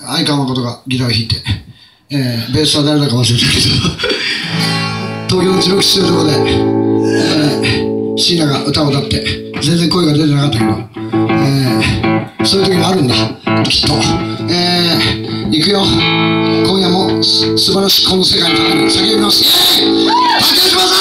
相川誠がギターを弾いて、えーベースは誰だか忘れてたけど、東京の地獄スタジオで、えー、椎名が歌を歌って、全然声が出てなかったけど、えーそういう時があるんだ、きっと。えー、行くよ。今夜もす素晴らしいこの世界のために叫びます。イエーイ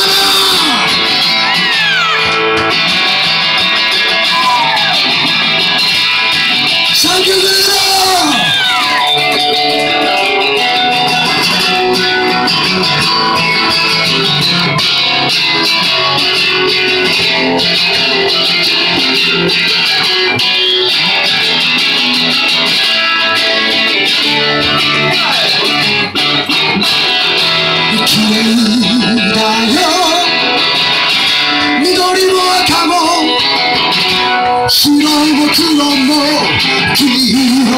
黄色も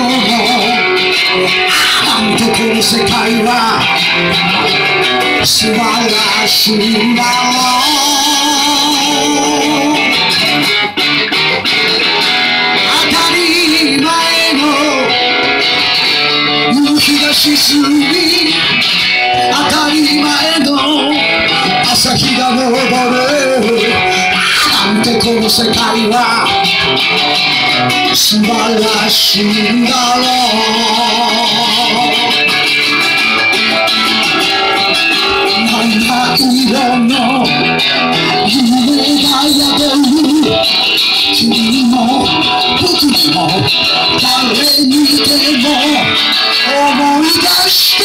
なんてこの世界は素晴らしいんだろう当たり前の夕日が沈み当たり前の朝日が昇るなんてこの世界は素晴らしいんだろう。七色の夢が宿る君も僕も誰にでも思い出して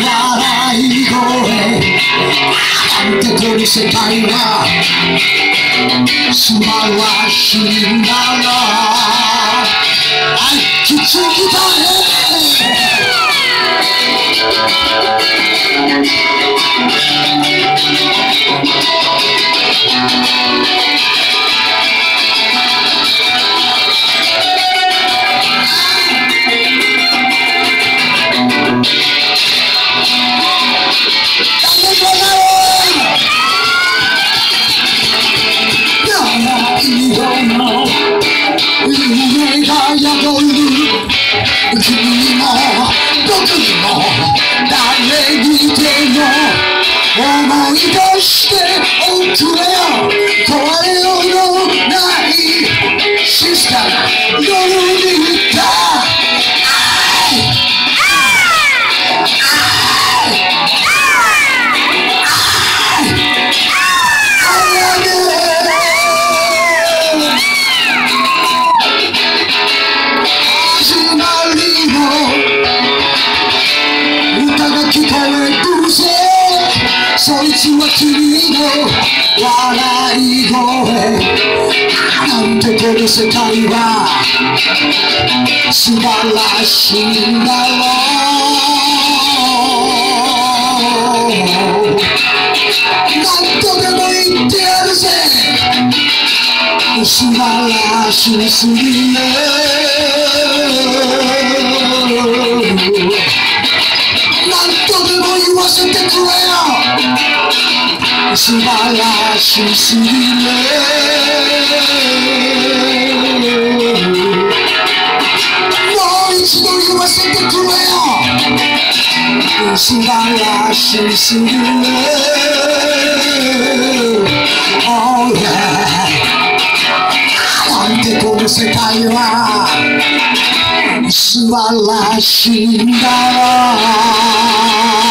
笑い声。なんてこの世界は素晴らしいんだろうあいきつ君にも僕にも誰にでも思い出しておくれよ。壊れようのない静かな夜そいつは君の笑い声なんてこの世界は素晴らしい。んだろう何とでも言ってやるぜ素晴らしすぎね素晴らしいすぎねもう一度言わせてくれよ素晴らしいすぎね Oh yeah なんてこの世界は素晴らしいんだ新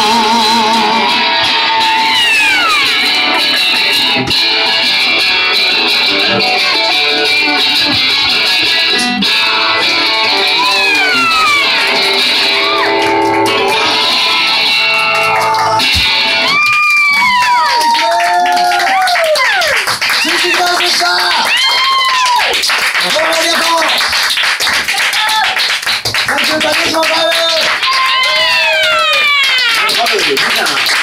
Là điều.